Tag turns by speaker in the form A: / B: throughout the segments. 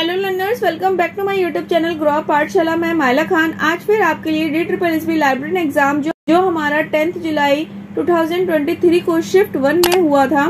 A: Hello learners welcome back to my YouTube channel grow Pathshala मैं मायला खान. आज फिर आपके लिए D triple S library exam जो जो हमारा टेंथ जुलाई 2023 को शिफ्ट वन में हुआ था,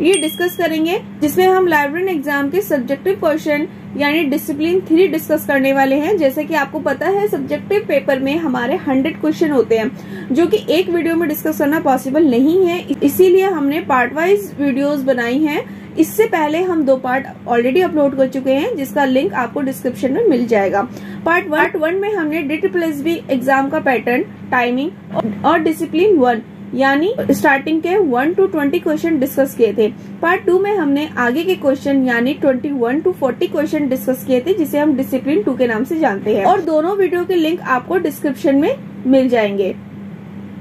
A: ये डिस्कस करेंगे, जिसमें हम लाइब्रेरी एग्ज़ाम के सब्जेक्टिव क्वेश्चन यानी डिसिप्लिन थ्री डिस्कस करने वाले हैं. जैसे कि आपको पता है सब्जेक्टिव पेपर में हमारे हंड्रेड क्वेश्चन होते हैं, जो कि एक वीडियो में डिस्कस करना पॉसिबल नहीं है. इसीलिए हमने पार्ट वाइज वीडियोस बनाई हैं इससे पहले हम दो पार्ट ऑलरेडी अपलोड कर चुके हैं, जिसका लिंक आपको डिस्क्रिप्शन में मिल जाएगा। पार्ट वन वन में हमने D triple S B exam का पैटर्न टाइमिंग और डिसिप्लिन वन यानी स्टार्टिंग के one to twenty question discuss किए थे। पार्ट टू में हमने आगे के क्वेश्चन यानी twenty one to forty question discuss किए थे, जिसे हम डिसिप्लिन टू के नाम से जानते हैं। और दोनों वीडियो के लिंक आपको डिस्क्रिप्शन में मिल जाएँगे।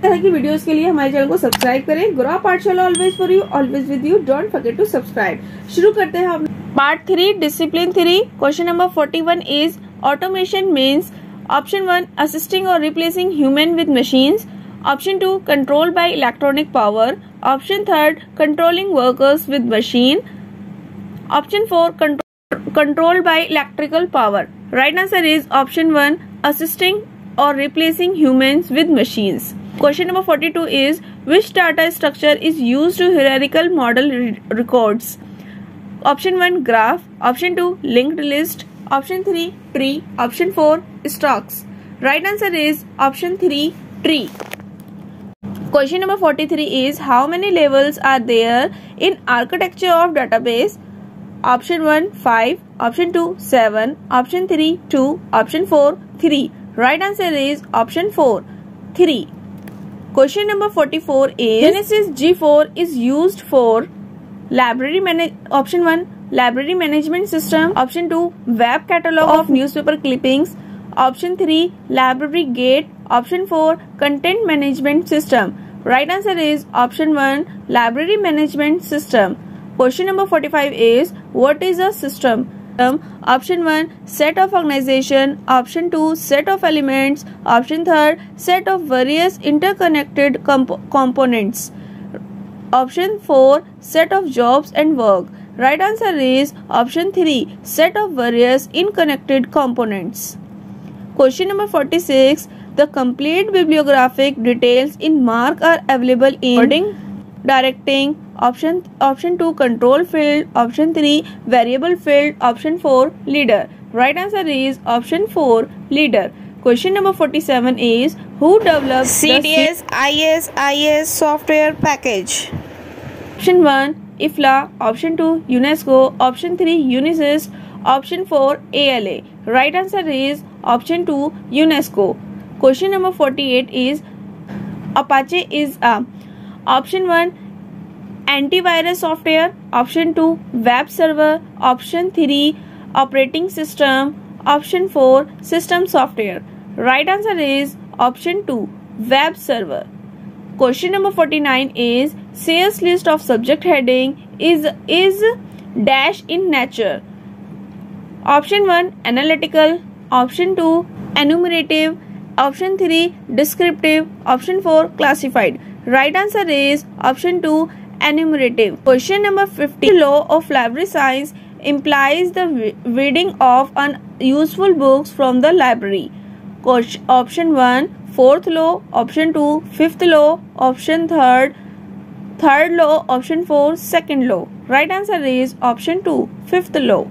A: तरह की वीडियोस के लिए हमारे चैनल को सब्सक्राइब करें। Grow Pathshala always for you always with you don't forget to subscribe शुरू करते हैं हम। Part three discipline three question number forty one is automation means option one assisting और replacing human with machines option two control by electronic power option third controlling workers with machine option four control by electrical power right answer is option one assisting और replacing humans with machines. Question number 42 is which data structure is used to hierarchical model re records? Option 1 graph, option 2 linked list, option 3 tree, option 4 stacks. Right answer is option 3 tree. Question number 43 is how many levels are there in architecture of database? Option 1 5, option 2 7, option 3 2, option 4 3. Right answer is option 4, 3. Question number 44 is Genesis G4 is used for library manage option 1 library management system. Option 2 web catalog of newspaper clippings. Option 3 library gate. Option 4 content management system. Right answer is option 1 library management system. Question number 45 is what is a system option 1 set of organization option 2 set of elements option 3 set of various interconnected comp components. Option 4 set of jobs and work. Right answer is option 3 set of various interconnected components. Question number 46 the complete bibliographic details in MARC are available in directing option option 2 control field. Option 3 variable field. Option 4 leader. Right answer is option 4 leader. Question number 47 is who developed
B: cds is is software package?
A: Option 1 ifla option 2 unesco. Option 3 unisys option 4 ala right answer is option 2 unesco. Question number 48 is apache is a. Option 1 antivirus software option 2 web server option 3 operating system option 4 system software. Right answer is option 2 web server. Question number 49 is Sears list of subject heading is is dash in nature. Option 1 analytical. Option 2 enumerative. Option 3 descriptive. Option 4 classified. Right answer is option 2 enumerative. Question number 50. Law of library science implies the weeding of unuseful books from the library. Option 1 fourth law, option 2 fifth law, option 3rd third law, option 4 second law. Right answer is option 2 fifth law.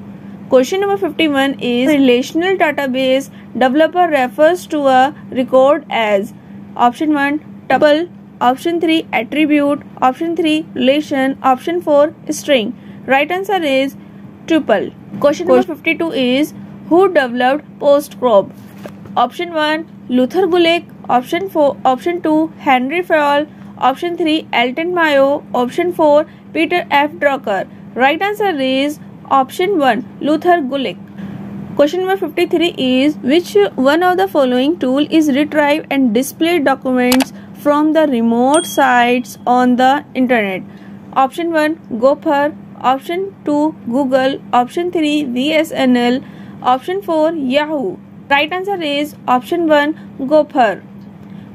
A: Question number 51 is relational database developer refers to a record as option 1 tuple option 3 attribute. Option 3 relation. Option 4 string. Right answer is tuple. Question number 52 is who developed POSDCORB option 1 luther gulick option 4 option 2 henry fayol option 3 elton mayo. Option 4 peter f. Drucker. Right answer is option 1 luther gulick Question number 53 is which one of the following tool is retrieve and display documents from the remote sites on the internet. Option 1 Gopher, option 2 Google, option 3 VSNL, option 4 Yahoo. Right answer is option 1 Gopher.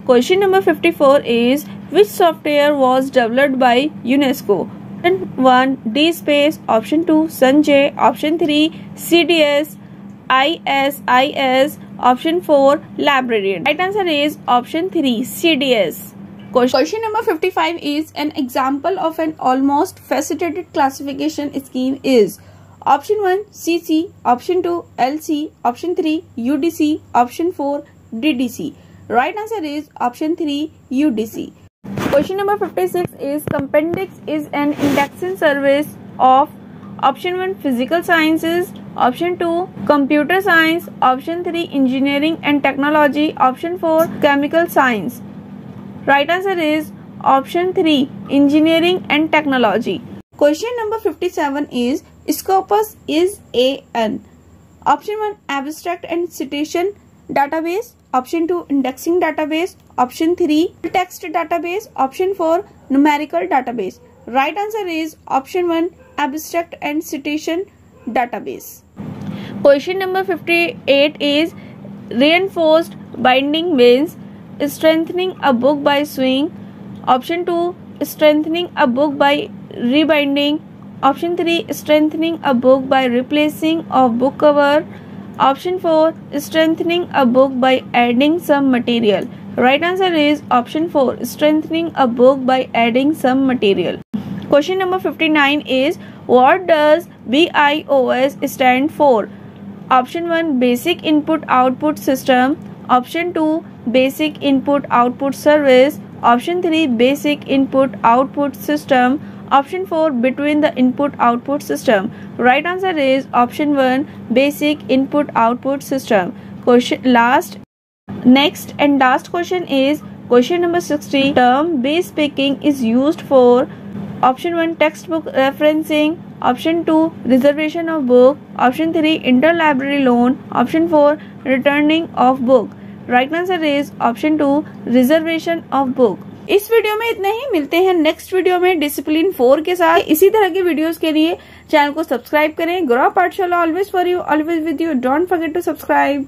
A: Question number 54 is which software was developed by UNESCO? Option 1 DSpace, option 2 Sanjay, option 3 CDS, ISIS. Option 4 Librarian. Right answer is option 3 CDS. Question number 55 is an example of an almost faceted classification scheme is option 1 CC, option 2 LC, option 3 UDC, option 4 DDC. Right answer is option 3 UDC. Question number 56 is Compendex is an indexing service of option 1 physical sciences, option 2 computer science, option 3 engineering and technology, option 4 chemical science. Right answer is option 3 engineering and technology. Question number 57 is Scopus is an option 1 abstract and citation database. Option 2 indexing database. Option 3 text database. Option 4 numerical database. Right answer is option 1 abstract and citation database. Question number 58 is reinforced binding means strengthening a book by sewing. Option 2 strengthening a book by rebinding. Option 3 strengthening a book by replacing of book cover. Option 4 strengthening a book by adding some material. Right answer is option 4 strengthening a book by adding some material. Question number 59 is what does BIOS stand for? Option 1 basic input output system. Option 2 basic input output service. Option 3 basic input output system. Option 4 between the input output system. Right answer is option 1 basic input output system. Question last. Next and last question is question number 60 term base picking is used for option 1 textbook referencing option 2 reservation of book option 3 interlibrary loan option 4 returning of book right answer is option two reservation of book. इस video में इतना ही। मिलते हैं next video में discipline four के साथ। इसी तरह के वीडियोस के लिए चैनल को सब्सक्राइब करें। Grow Pathshala always for you always with you don't forget to subscribe